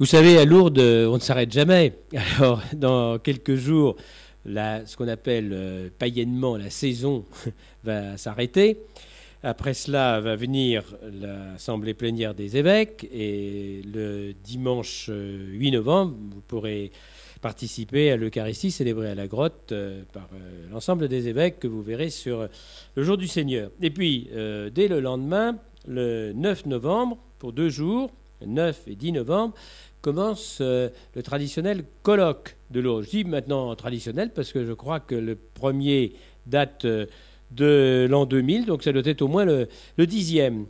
Vous savez, à Lourdes, on ne s'arrête jamais. Alors, dans quelques jours, ce qu'on appelle euh, païennement la saison va s'arrêter. Après cela va venir l'Assemblée plénière des évêques et le dimanche 8 euh, novembre, vous pourrez participer à l'Eucharistie célébrée à la grotte euh, par l'ensemble des évêques que vous verrez sur le jour du Seigneur. Et puis, dès le lendemain, le 9 novembre, pour deux jours, 9 et 10 novembre, commence euh, le traditionnel colloque de l'eau. Je dis maintenant traditionnel parce que je crois que le premier date euh, de l'an 2000, donc ça doit être au moins le, dixième.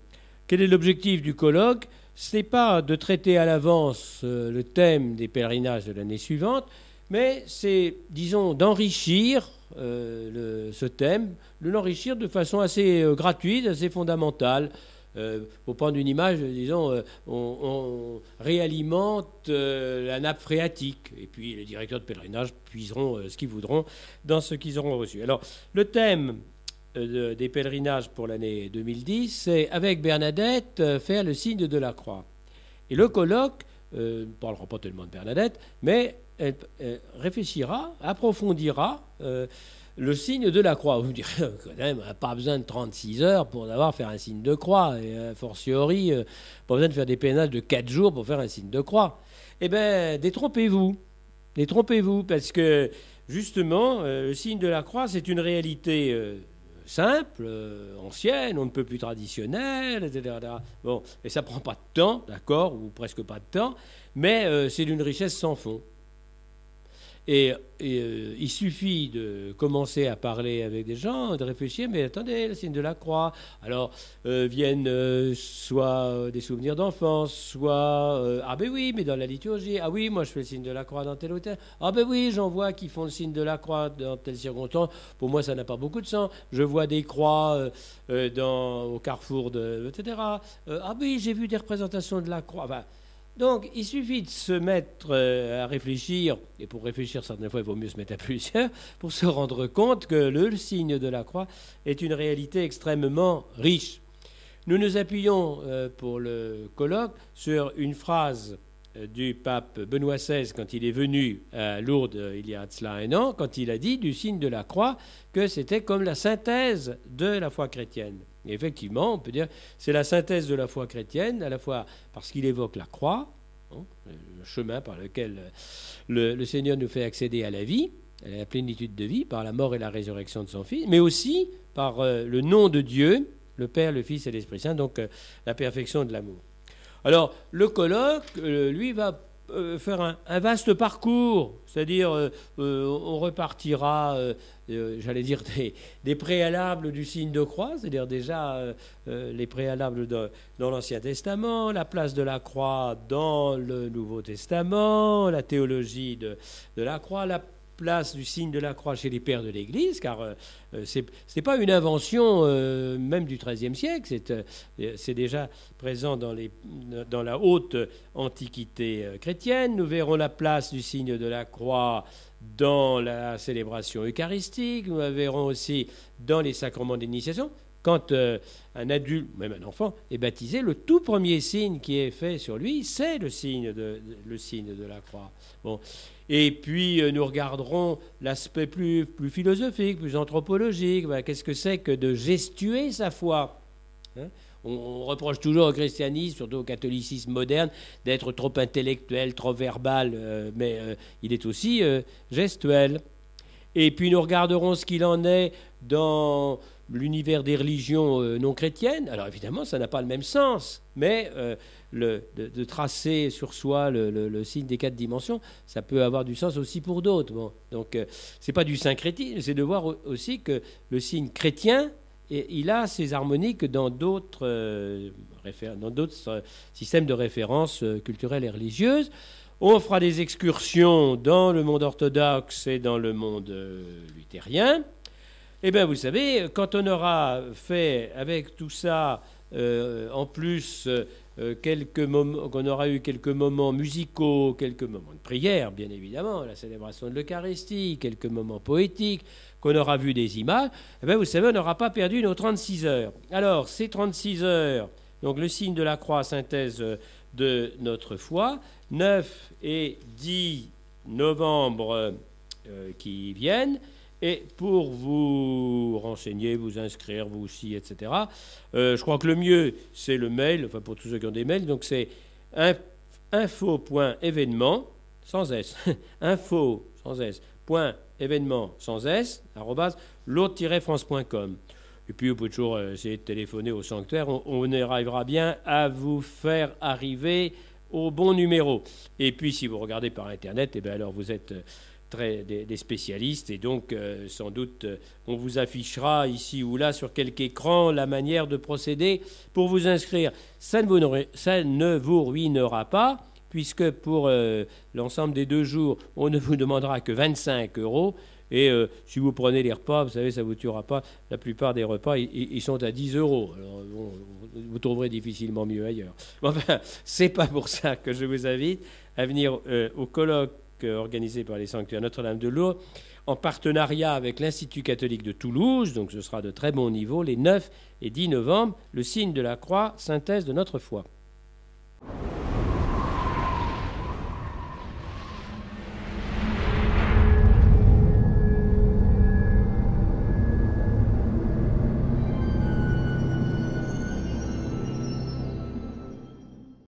Quel est l'objectif du colloque? Ce n'est pas de traiter à l'avance euh, le thème des pèlerinages de l'année suivante, mais c'est, disons, d'enrichir ce thème, de l'enrichir de façon assez gratuite, assez fondamentale. Euh, pour prendre une image, disons, euh, on, réalimente euh, la nappe phréatique. Et puis les directeurs de pèlerinage puiseront ce qu'ils voudront dans ce qu'ils auront reçu. Alors, le thème des pèlerinages pour l'année 2010, c'est avec Bernadette faire le signe de la croix. Et le colloque, ne parlera pas tellement de Bernadette, mais elle, réfléchira, approfondira le signe de la croix. Vous direz, quand même, pas besoin de 36 heures pour avoir faire un signe de croix. Et a fortiori, euh, pas besoin de faire des pénales de 4 jours pour faire un signe de croix. Eh bien, détrompez-vous. Détrompez-vous, parce que justement, euh, le signe de la croix, c'est une réalité euh, simple, ancienne, on ne peut plus traditionnelle, etc. Bon, et ça prend pas de temps, d'accord, ou presque pas de temps, mais c'est d'une richesse sans fond. Et, euh, il suffit de commencer à parler avec des gens, de réfléchir, mais attendez, le signe de la croix. Alors euh, viennent euh, soit des souvenirs d'enfance, soit ah ben oui, mais dans la liturgie, ah oui, moi je fais le signe de la croix dans tel ou tel. Ah ben oui, j'en vois qui font le signe de la croix dans telle circonstance. Pour moi, ça n'a pas beaucoup de sens. Je vois des croix dans, au carrefour de etc. ah oui, j'ai vu des représentations de la croix. Donc, il suffit de se mettre euh, à réfléchir, et pour réfléchir, certaines fois, il vaut mieux se mettre à plusieurs, pour se rendre compte que le signe de la croix est une réalité extrêmement riche. Nous nous appuyons euh, pour le colloque sur une phrase euh, du pape Benoît XVI quand il est venu à Lourdes il y a cela un an, quand il a dit du signe de la croix que c'était comme la synthèse de la foi chrétienne. Effectivement, on peut dire c'est la synthèse de la foi chrétienne, à la fois parce qu'il évoque la croix, hein, le chemin par lequel le, Seigneur nous fait accéder à la vie, à la plénitude de vie, par la mort et la résurrection de son Fils, mais aussi par euh, le nom de Dieu, le Père, le Fils et l'Esprit Saint, donc euh, la perfection de l'amour. Alors, le colloque, euh, lui, va euh, faire un, vaste parcours, c'est-à-dire euh, euh, on repartira, j'allais dire, des, préalables du signe de croix, c'est-à-dire déjà les préalables dans l'Ancien Testament, la place de la croix dans le Nouveau Testament, la théologie de, de la croix, la place du signe de la croix chez les pères de l'Église, car euh, euh, ce n'est pas une invention euh, même du XIIIe siècle, c'est déjà présent dans, dans, la haute antiquité chrétienne. Nous verrons la place du signe de la croix dans la célébration eucharistique, nous la verrons aussi dans les sacrements d'initiation. Quand un adulte, même un enfant, est baptisé, le tout premier signe qui est fait sur lui, c'est le signe de, la croix. Bon. Et puis euh, nous regarderons l'aspect plus, philosophique, plus anthropologique. Qu'est-ce que c'est que de gestuer sa foi hein? On, reproche toujours au christianisme, surtout au catholicisme moderne, d'être trop intellectuel, trop verbal, euh, mais euh, il est aussi gestuel. Et puis nous regarderons ce qu'il en est dans l'univers des religions non chrétiennes. Alors évidemment, ça n'a pas le même sens, mais de, tracer sur soi le, signe des quatre dimensions, ça peut avoir du sens aussi pour d'autres. Bon, donc, euh, c'est pas du syncrétisme, c'est de voir aussi que le signe chrétien, il a ses harmoniques dans d'autres euh, dans d'autres euh, systèmes de référence culturelles et religieuses. On fera des excursions dans le monde orthodoxe et dans le monde luthérien. Eh bien, vous savez, quand on aura fait avec tout ça, en plus, euh, quelques moments, qu'on aura eu quelques moments musicaux, quelques moments de prière, bien évidemment, la célébration de l'Eucharistie, quelques moments poétiques, qu'on aura vu des images, eh bien, vous savez, on n'aura pas perdu nos 36 heures. Alors, ces 36 heures, donc le signe de la croix, synthèse de notre foi, 9 et 10 novembre euh, qui viennent. Et pour vous renseigner, vous inscrire, vous aussi, etc., euh, je crois que le mieux, c'est le mail, enfin pour tous ceux qui ont des mails, donc c'est info.événement, sans S, info, sans S, point événement, sans S, arrobas, l'autre-france.com. Et puis, vous pouvez toujours euh, essayer de téléphoner au sanctuaire. On, arrivera bien à vous faire arriver au bon numéro. Et puis, si vous regardez par Internet, eh bien, alors vous êtes euh, des, spécialistes. Et donc, euh, sans doute, on vous affichera ici ou là sur quelque écran la manière de procéder pour vous inscrire. Ça ne vous, ça ne vous ruinera pas puisque pour l'ensemble des deux jours, on ne vous demandera que 25 euros et euh, si vous prenez les repas, vous savez, ça ne vous tuera pas. La plupart des repas, ils, sont à 10 euros. Vous trouverez difficilement mieux ailleurs. Enfin, c'est pas pour ça que je vous invite à venir euh, au colloque euh, organisé par les sanctuaires Notre-Dame de Lourdes en partenariat avec l'Institut catholique de Toulouse, donc ce sera de très bon niveau, les 9 et 10 novembre, le signe de la croix, synthèse de notre foi.